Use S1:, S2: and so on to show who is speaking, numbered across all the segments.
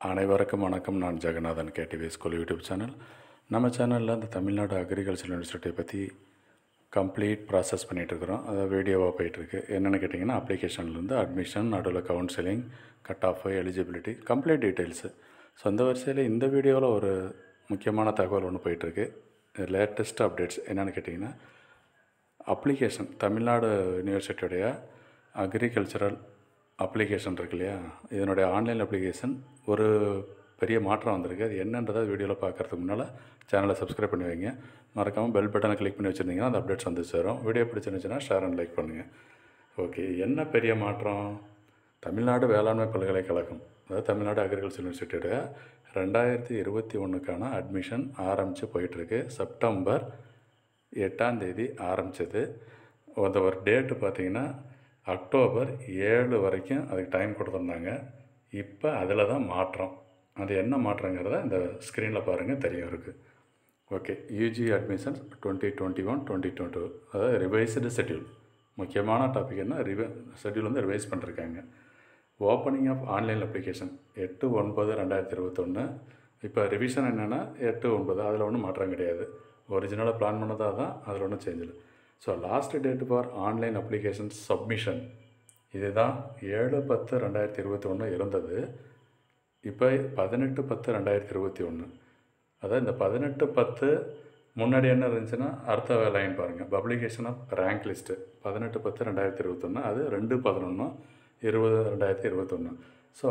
S1: அனைவருக்கும் வணக்கம். நான் Jeganathan KTV school YouTube channel. நம்ம சேனலில் இந்த தமிழ்நாடு அக்ரிகல்ச்சர் யூனிவர்சிட்டியை பற்றி கம்ப்ளீட் ப்ராசஸ் பண்ணிகிட்ருக்குறோம் அதாவது வீடியோவாக போயிட்டுருக்கு. என்னென்னு கேட்டிங்கன்னா அப்ளிகேஷன்லேருந்து அட்மிஷன் நடுவில் counselling cut off eligibility complete details so அந்த வரிசையில் இந்த வீடியோவில் ஒரு முக்கியமான தகவல் ஒன்று போயிட்டுருக்கு. லேட்டஸ்ட் அப்டேட்ஸ் என்னென்னு கேட்டிங்கன்னா அப்ளிகேஷன் தமிழ்நாடு யூனிவர்சிட்டியுடைய அக்ரிகல்ச்சரல் அப்ளிகேஷன் இருக்கு இல்லையா? இதனுடைய ஆன்லைன் அப்ளிகேஷன் ஒரு பெரிய மாற்றம் வந்திருக்கு. அது என்னன்றதை வீடியோவில் பார்க்குறதுக்கு முன்னால் சேனலை சப்ஸ்கிரைப் பண்ணி வைங்க. மறக்காமல் பெல் பட்டனை கிளிக் பண்ணி வச்சுருந்தீங்கன்னா அந்த அப்டேட்ஸ் வந்து சேரும். வீடியோ பிடிச்சிருந்துச்சுன்னா ஷேர் அண்ட் லைக் பண்ணுங்கள் ஓகே என்ன பெரிய மாற்றம்? தமிழ்நாடு வேளாண்மை பல்கலைக்கழகம் அதாவது தமிழ்நாடு அக்ரிகல்ச்சர் யூனிவர்சிட்டியோட ரெண்டாயிரத்தி இருபத்தி ஒன்றுக்கான அட்மிஷன் ஆரம்பித்து போயிட்டுருக்கு. செப்டம்பர் எட்டாம் தேதி ஆரம்பித்தது அந்த ஒரு டேட்டு பார்த்தீங்கன்னா அக்டோபர் ஏழு வரைக்கும் அதுக்கு டைம் கொடுத்துருந்தாங்க. இப்போ அதில் தான் மாற்றம். அது என்ன மாற்றங்கிறத இந்த ஸ்க்ரீனில் பாருங்கள் தெரியும் இருக்குது okay UG admissions twenty twenty one twenty twenty அதாவது ரிவைஸ்டு ஷெட்யூல் முக்கியமான டாபிக் என்ன? ரிவை ஷெட்யூல் வந்து ரிவைஸ் பண்ணிருக்காங்க. ஓப்பனிங் ஆஃப் ஆன்லைன் அப்ளிகேஷன் எட்டு ஒன்பது ரெண்டாயிரத்தி இருபத்தொன்று இப்போ ரிவிஷன் என்னென்னா எட்டு ஒன்பது. அதில் ஒன்றும் மாற்றம் கிடையாது. ஒரிஜினலாக பிளான் பண்ணதாக தான் அதில் ஒன்றும் சேஞ்ச் இல்லை. So last date for online application submission இதுதான் ஏழு பத்து ரெண்டாயிரத்தி இருபத்தி ஒன்று இருந்தது. இப்போ பதினெட்டு பத்து ரெண்டாயிரத்தி இருபத்தி ஒன்று அதாவது இந்த பதினெட்டு பத்து முன்னாடி என்ன இருந்துச்சுன்னா அடுத்த வேலைன்னு பாருங்கள் பப்ளிகேஷன் ஆஃப் ரேங்க் லிஸ்ட்டு பதினெட்டு பத்து ரெண்டாயிரத்தி இருபத்தொன்று அது ரெண்டு பதினொன்று இருபது ரெண்டாயிரத்தி இருபத்தொன்று ஸோ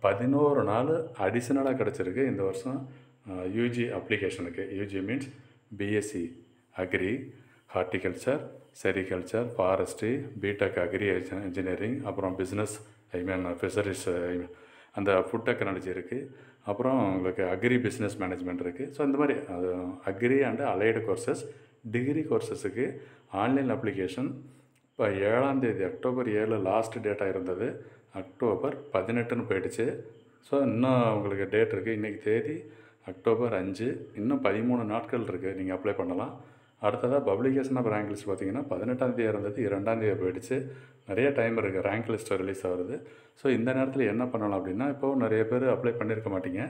S1: பதினோரு நாள் அடிஷ்னலாக கிடச்சிருக்கு இந்த வருஷம் UG அப்ளிகேஷனுக்கு UG means BSc agri horticulture sericulture forestry BTech agri engineering அப்புறம் பிஸ்னஸ் ஐ மீன் ஃபிஷரிஸ் அந்த ஃபுட் டெக்னாலஜி இருக்குது அப்புறம் உங்களுக்கு அக்ரி பிஸ்னஸ் மேனேஜ்மெண்ட் இருக்குது ஸோ இந்த மாதிரி அது agri and allied courses degree கோர்சஸுக்கு online application இப்போ ஏழாம் தேதி அக்டோபர் ஏழு லாஸ்ட் டேட்டாக இருந்தது. அக்டோபர் பதினெட்டுன்னு போயிடுச்சு. ஸோ இன்னும் உங்களுக்கு டேட் இருக்குது இன்றைக்கி தேதி அக்டோபர் அஞ்சு. இன்னும் பதிமூணு நாட்கள் இருக்குது நீங்கள் அப்ளை பண்ணலாம். அடுத்ததாக பப்ளிகேஷன் ஆஃப் ரேங்க் லிஸ்ட் பார்த்தீங்கன்னா பதினெட்டாம் தேதி இருந்தது இரண்டாம் தேதி போயிடுச்சு. நிறைய டைம் இருக்குது ரேங்க் லிஸ்ட்டை ரிலீஸ் ஆகுது ஸோ இந்த நேரத்தில் என்ன பண்ணலாம் அப்படின்னா இப்போது நிறைய பேர் அப்ளை பண்ணியிருக்க மாட்டீங்க.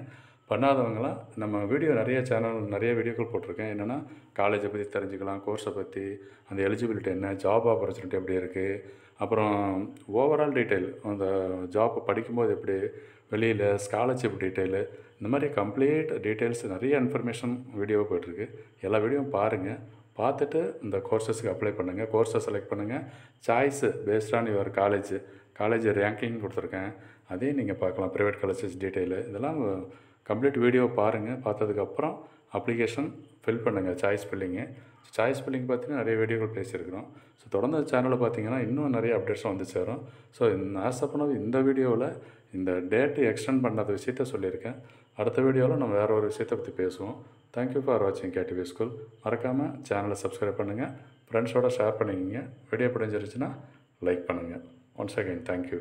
S1: பண்ணாதவங்களாம் நம்ம வீடியோ நிறைய சேனல் நிறைய வீடியோக்கள் போட்டிருக்கேன். என்னென்னா காலேஜை பற்றி தெரிஞ்சுக்கலாம் கோர்ஸை பற்றி அந்த எலிஜிபிலிட்டி என்ன ஜாப் ஆப்பர்ச்சுனிட்டி எப்படி இருக்குது அப்புறம் ஓவரால் டீட்டெயில் அந்த ஜாப் படிக்கும்போது எப்படி வெளியில் ஸ்காலர்ஷிப் டீட்டெயிலு இந்த மாதிரி கம்ப்ளீட் டீட்டெயில்ஸ் நிறைய இன்ஃபர்மேஷன் வீடியோ போயிட்டுருக்கு. எல்லா வீடியோவும் பாருங்கள் பார்த்துட்டு இந்த கோர்சஸ்க்கு அப்ளை பண்ணுங்கள் கோர்ஸை செலக்ட் பண்ணுங்கள் choice based on your college college ranking கொடுத்துருக்கேன். அதையும் நீங்கள் பார்க்கலாம். ப்ரைவேட் காலேஜஸ் டீட்டெயிலு இதெல்லாம் கம்ப்ளீட் வீடியோ பாருங்கள் பார்த்ததுக்கப்புறம் அப்ளிகேஷன் ஃபில் பண்ணுங்கள் சாய்ஸ் ஃபில்லிங்கு சாய்ஸ் பில்லிங் பார்த்தீங்கன்னா நிறைய வீடியோக்கள் பேசியிருக்கிறோம். ஸோ தொடர்ந்து சேனலில் பார்த்தீங்கன்னா இன்னும் நிறைய அப்டேட்ஸும் வந்து சேரும். ஸோ ஆசைப்பனது இந்த வீடியோவில் இந்த டேட்டு எக்ஸ்டெண்ட் பண்ணாத விஷயத்த சொல்லியிருக்கேன். அடுத்த வீடியோவில் நம்ம வேறு ஒரு விஷயத்தை பற்றி பேசுவோம். தேங்க்யூ ஃபார் வாட்சிங் கேடிவி ஸ்கூல் மறக்காமல் சேனலை சப்ஸ்கிரைப் பண்ணுங்கள் ஃப்ரெண்ட்ஸோட ஷேர் பண்ணிக்கிங்க. வீடியோ பிடிஞ்சிருச்சுன்னா லைக் பண்ணுங்கள் ஒன்ஸ் அகைன் தேங்க்யூ